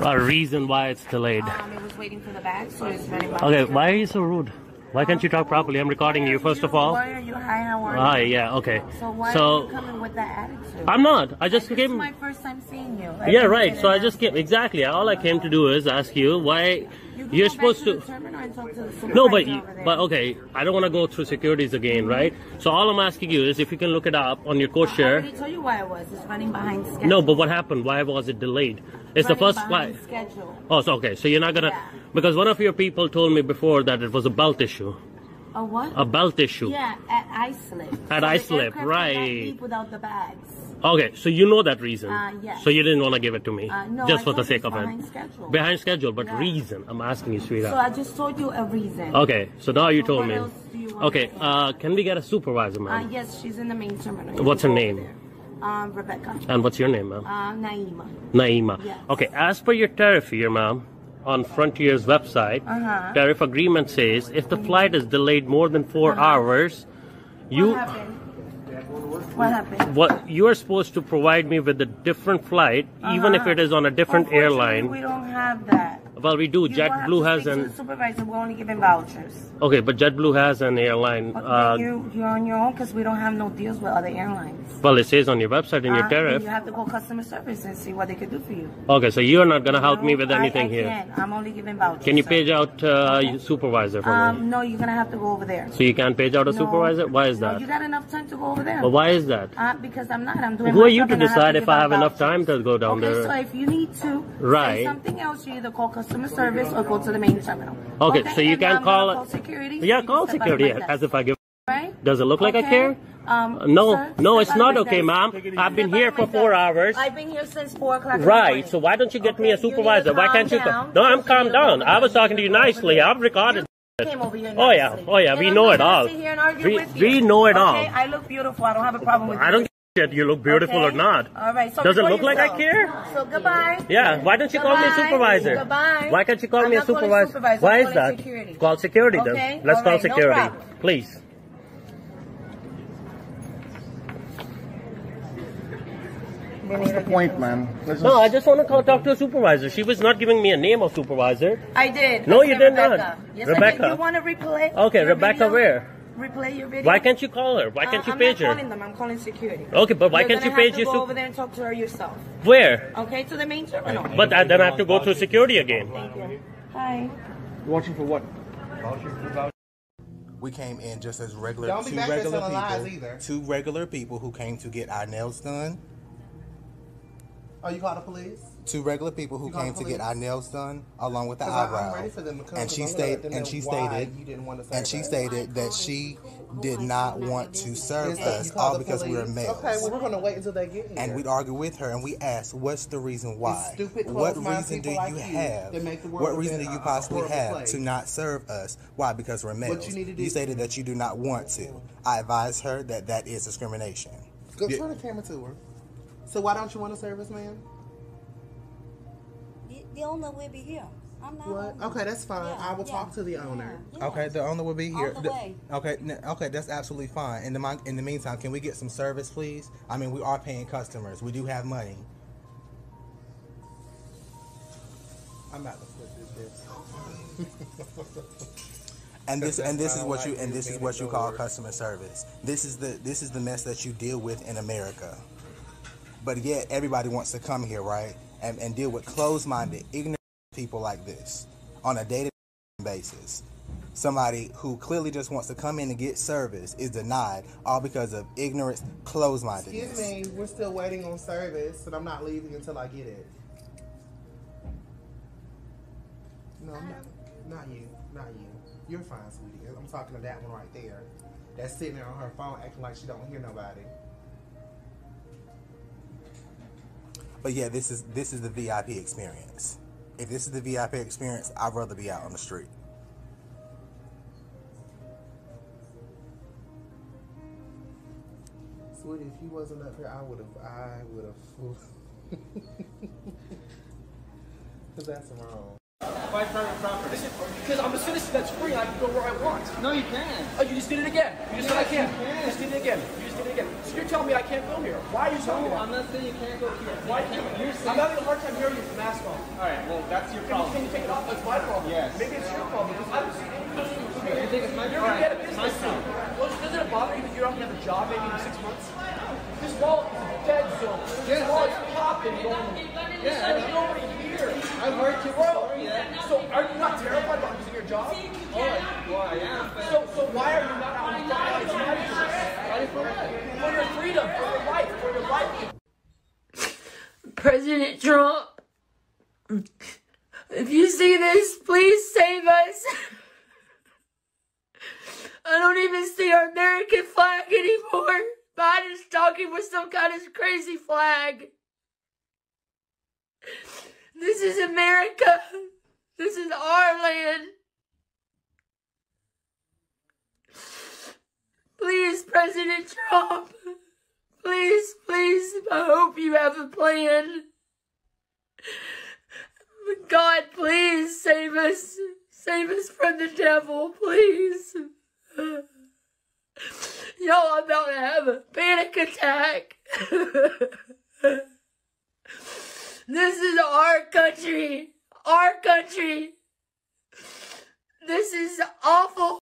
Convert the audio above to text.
A reason why it's delayed. Um, it was waiting for the bag, so it's running behind. Okay, why are you so rude? Why can't you talk properly? I'm recording you first of all. Why are you? Hi, how are you? Hi, yeah, okay. So why are you coming with that attitude? I'm not. I just this came. is my first time seeing you. Yeah, right. So I just came. Exactly. All I came to do is ask you why you you're supposed to. to. the and talk to the No, but supervisor you- over there. but okay. I don't want to go through securities again, right? So all I'm asking you is if you can look it up on your code I share. already told you why it was. It's running behind schedule. No, but what happened? Why was it delayed? It's the first behind flight. schedule. Oh, so okay. So you're not gonna Yeah. because one of your people told me before that it was a belt issue. A what? A belt issue. Yeah, at Islip. At so Islip, right. without the bags. Okay, so you know that reason. Uh, yes. So you didn't want to give it to me, Uh, no, just I for the sake of behind it. schedule. Behind schedule, but Yeah. reason. I'm asking you, sweetheart. So I just told you a reason. Okay, so now you So told me. you Okay, to uh, can we get a supervisor, Uh, ma'am? yes, she's in the main terminal. What's her name? there. Um, Rebecca. And what's your name, ma'am? Uh, Naima. Naima. yes. Okay, as per your tariff here, ma'am, on Frontier's website, Uh-huh. tariff agreement says if the flight is delayed more than 4 Uh-huh. hours, you What happened? What happened? what you are supposed to provide me with a different flight, even if Uh-huh. it is on a different airline. We don't have that. Well, we do. You JetBlue has an supervisor. We're only giving vouchers. okay, but JetBlue has an airline. But Uh, you, you're on your own because we don't have no deals with other airlines. well, it says on your website in your Uh, tariff. You have to call customer service and see what they could do for you. Okay, so you're not gonna help me with I- anything I here. Can't. I'm only giving vouchers. Can you page out uh, your supervisor for me? Um, no, you're gonna have to go over there. So you can't page out a No. supervisor? Why is No, that? you got enough time to go over there. Well, why is that? Uh, because I'm not. I'm doing. Who are you to and I decide if I have enough time to go down okay, there? so if you need to Right. something else, you either call customer service or go to the main terminal. Okay, so you can I'm call it- call security. Yeah, call step out of security as if I give. Right? Does it look like I care? Um, No, sir, no, it's not okay, desk. ma'am. I've been here for four desk. hours. I've been here since four o'clock. Right. So why don't you get me a Okay, you need to supervisor? Why can't you? down. No, I'm You need calm down. I was talking to you nicely. I've recorded. came over here Oh yeah, oh yeah. And We I'm know it all. sit here and argue We we know it all. I look beautiful. I don't have a problem with I don't give a shit. You look beautiful or not. All right. So Does it look like I care? So goodbye. Yeah. Why don't you call me a supervisor? Goodbye. Why can't you call I'm me a supervisor? supervisor. Why I'm is that? security. Call security Okay? then. Let's All call right, no security, problem. please. What's the point, man? Let's No, I just want to call, talk to a supervisor. She was not giving me a name of supervisor. I did. No, I you said did not. Rebecca. Yes, I Rebecca. did. You want to replay? Okay, Rebecca video? where? Replay your video. Why can't you call her? Why can't Uh, you I'm page not her? calling them. I'm calling security. Okay, but why You're can't gonna you page have to your go over there and talk to her yourself. Where? Okay, to the main terminal. But I, then I have to go through security again. Thank you. Hi. watching for what? We came in just as regular two regular people. Two regular people who came to get our nails done. Oh, you called the police? Two regular people who You came to get our nails done along with the eyebrow. ready for them to come, and she gonna stated and she stated you didn't want to and she stated that she did not want to serve us all because we were males. Okay, well, we're going to wait until they get here. and we'd argue with her and we asked, what's the reason why? stupid, what reason do you have? that make the world What reason do you possibly have to not serve us? Why? Because we're males. you need to do- you stated that you do not want to. I advised her that that is discrimination. Go turn the camera to her. So why don't you want a service, us, man? The, the owner will be here. I'm not. What? owner. Okay, that's fine. Yeah, I will yeah, talk to the owner. yeah, yeah. Okay, the owner will be here. On the The- way. Okay, okay, that's absolutely fine. In the mon- in the meantime, can we get some service, please? I mean, we are paying customers. We do have money. I'm about to flip this. And this and this is what you and this is what you call customer service. This is the this is the mess that you deal with in America. But yet everybody wants to come here, right? And and deal with closed-minded, ignorant people like this on a day-to-day basis. Somebody who clearly just wants to come in and get service is denied all because of ignorance, closed-mindedness. Excuse me, we're still waiting on service, and I'm not leaving until I get it. No, I'm not, not you, not you. You're fine, sweetie. I'm talking to that one right there. That's sitting there on her phone acting like she don't hear nobody. But yeah, this is this is the VIP experience. If this is the VIP experience, I'd rather be out on the street. Sweetie, if you wasn't up here, I would have, I would have. Cause that's wrong. By private property. Because I'm a citizen that's free and I can go where I want. No, you can't. Oh, you just did it again. You just said I can't. you can. You just did it again. You just did it again. So you're telling me I can't go here. Why are you telling me No, that? I'm not saying you can't go here. Why? can't You're I'm having a hard time hearing you with the mask on. All right, well, that's your Can you, can you take it off? That's my problem. Yes. Maybe it's your problem because I don't see any You think it's my You're problem? gonna get a business soon. Well, doesn't it bother you that you're not gonna have a job maybe in six months? This wall is a dead zone. This Yes. wall is popping normally. Yeah. There's nobody here. I've heard you before, yeah. So are you not terrified about losing your job? Oh, I, well, I am, but So, so why are you not out on the front lines fighting for this? fighting for what? For your freedom, for your life, for your life. President Trump, if you see this, please save us. I don't even see our American flag anymore. Biden is talking with some kind of crazy flag. This is America. This is our land. Please, President Trump. Please, please, I hope you have a plan. God, please save us. Save us from the devil, please. Y'all, I'm about to have a panic attack. this is our country. Our country. This is awful.